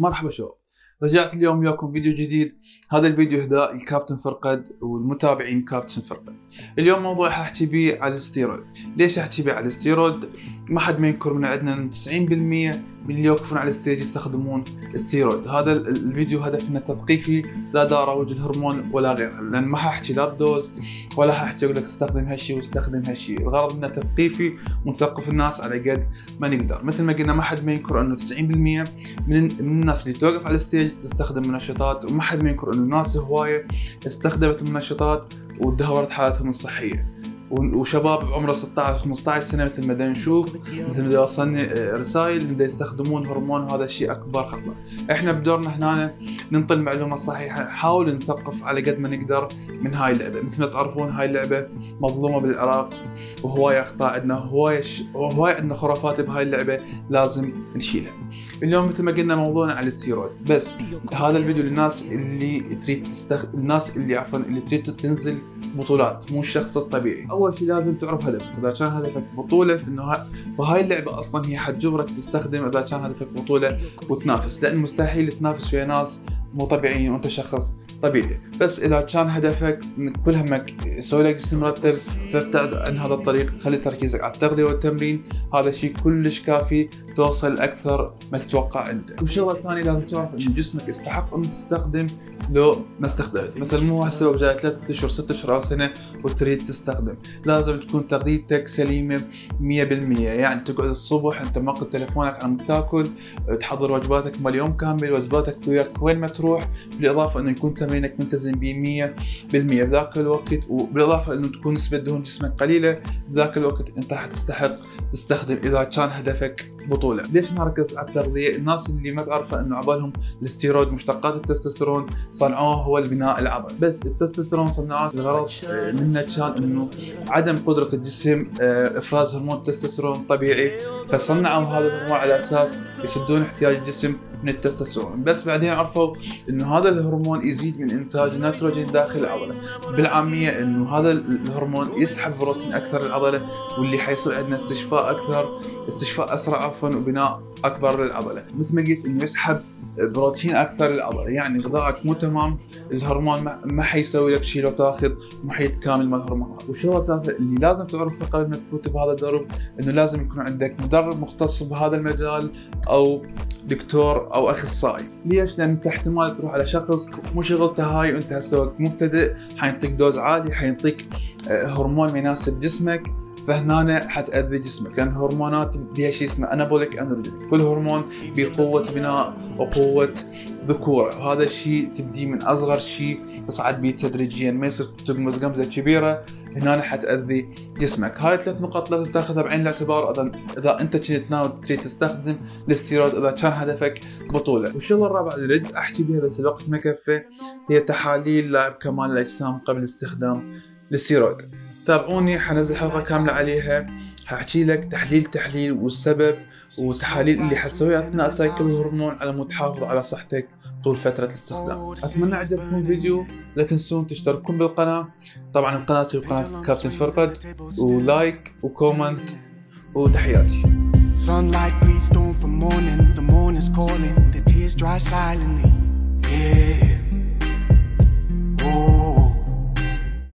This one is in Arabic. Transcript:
مرحبا شباب رجعت اليوم وياكم فيديو جديد. هذا الفيديو اهداء الكابتن فرقد والمتابعين كابتن فرقد. اليوم موضوع حاحكي بيه على الستيرويد. ليش احكي بيه على الستيرويد؟ ما حد ما ينكر من عندنا 90% من اللي يوقفون على ال stage يستخدمون الستيرويد هذا الفيديو هدفنا تثقيفي لا دار وجود هرمون ولا غيره لأن ما حاحكي لا ب dose ولا حاحكي أقول لك استخدم هالشيء واستخدم هالشيء الغرض منه تثقيفي ونثقف الناس على قد ما نقدر. مثل ما قلنا ما حد ما ينكر إنه 90% من, من الناس اللي توقف على الستيج تستخدم منشطات وما حد ما ينكر إنه ناس هواية استخدمت المنشطات ودهورت حالتهم الصحية. وشباب بعمره 16 15 سنة مثل ما نشوف مثل ما يوصلني آه، رسائل بدأ يستخدمون هرمون وهذا الشيء أكبر خطر إحنا بدورنا هنا ننطي المعلومة الصحيحة. نحاول نثقف على قد ما نقدر من هاي اللعبة. مثل ما تعرفون هاي اللعبة مظلومة بالعراق وهواي أخطاء عندنا هواي ش... هواي عندنا خرافات بهاي اللعبة لازم نشيلها. اليوم مثل ما قلنا موضوعنا على الاستيرويد بس هذا الفيديو للناس اللي تريد تستخ... الناس اللي عفوا اللي تريد تنزل بطولات مو الشخص الطبيعي. أول شيء لازم تعرف هدفك إذا كان هدفك بطولة في انه وهاي اللعبة أصلا هي حتجبرك تستخدم إذا كان هدفك بطولة وتنافس. لأن مستحيل تنافس ويا ناس مو طبيعيين وأنت شخص طبيعي. بس إذا كان هدفك من كل همك تسوي لك جسم مرتب فابتعد عن هذا الطريق. خلي تركيزك على التغذية والتمرين. هذا شيء كلش كافي توصل أكثر ما تتوقع أنت. والشغله الثانية لازم تعرف إن جسمك يستحق أن تستخدم لو ما استخدمت. مثل مو هسه جاي ثلاثة أشهر ست أشهر أو سنة وتريد تستخدم. لازم تكون تغذيتك سليمة 100% يعني تقعد الصبح أنت ماكل تليفونك عم تاكل تحضر وجباتك مال يوم كامل وجباتك وياك وين ما تروح بالإضافة إنه يكون تمرينك ملتزم ب 100% بذاك الوقت وبالإضافة إنه تكون نسبة دهون جسمك قليلة بذاك الوقت أنت حتستحق تستخدم إذا كان هدفك بطولة. ليش نركز على التغذية؟ الناس اللي ما تعرفة إنه عبالهم الاستيرويد مشتقات التستوستيرون صنعوه هو البناء العضلي. بس التستوستيرون صنعوه الغرض منه كان إنه عدم قدرة الجسم آه، إفراز هرمون التستوستيرون طبيعي. فصنعوا هذا الهرمون على أساس يسدون احتياج الجسم من التستوستيرون. بس بعدين عرفوا إنه هذا الهرمون يزيد من إنتاج النيتروجين داخل العضلة. بالعامية إنه هذا الهرمون يسحب بروتين أكثر للعضلة واللي حيصير عندنا استشفاء أكثر استشفاء أسرع عفوا وبناء أكبر للعضله مثل ما قلت إنه يسحب بروتين أكثر للعضله يعني غذائك مو تمام الهرمون ما حيسوي لك شيء لو تاخذ محيط كامل من الهرمونات والشغله الثالثه اللي لازم تعرفها قبل ما تفوت بهذا الدرب؟ إنه لازم يكون عندك مدرب مختص بهذا المجال أو دكتور أو أخصائي. ليش؟ لأن أنت احتمال تروح على شخص مو شغلته هاي وأنت هسه مبتدئ حينطيك dose عالي حينطيك آه، هرمون مناسب جسمك. فهنا حتأذي جسمك لأن الهرمونات بها شيء اسمه anabolic androgenic كل هرمون بقوة بناء وقوة ذكورة. وهذا الشيء تبدي من أصغر شيء تصعد به تدريجيا. ما يصير تقمز قمزة كبيرة هنا حتأذي جسمك. هاي ثلاث نقاط لازم تاخذها بعين الاعتبار. اذا إذا أنت كنت ناوي تريد تستخدم الاستيرويد إذا كان هدفك بطولة. والشغله الرابعه اللي اريد أحكي بها بس الوقت ما هي تحاليل لاعب كمال الأجسام قبل استخدام الاستيرويد تابعوني حنزل حلقة كاملة عليها. حأحكي لك تحليل تحليل والسبب وتحاليل اللي حتسويها. اثناء cycle الهرمون على مود تحافظ على صحتك طول فترة الاستخدام. أتمنى عجبكم الفيديو. لا تنسون تشتركون بالقناة. طبعا القناة هي قناة كابتن فرقد. ولايك وكومنت وتحياتي. Sunlight bleeds stone from morning, the morning's calling, the tears dry silently.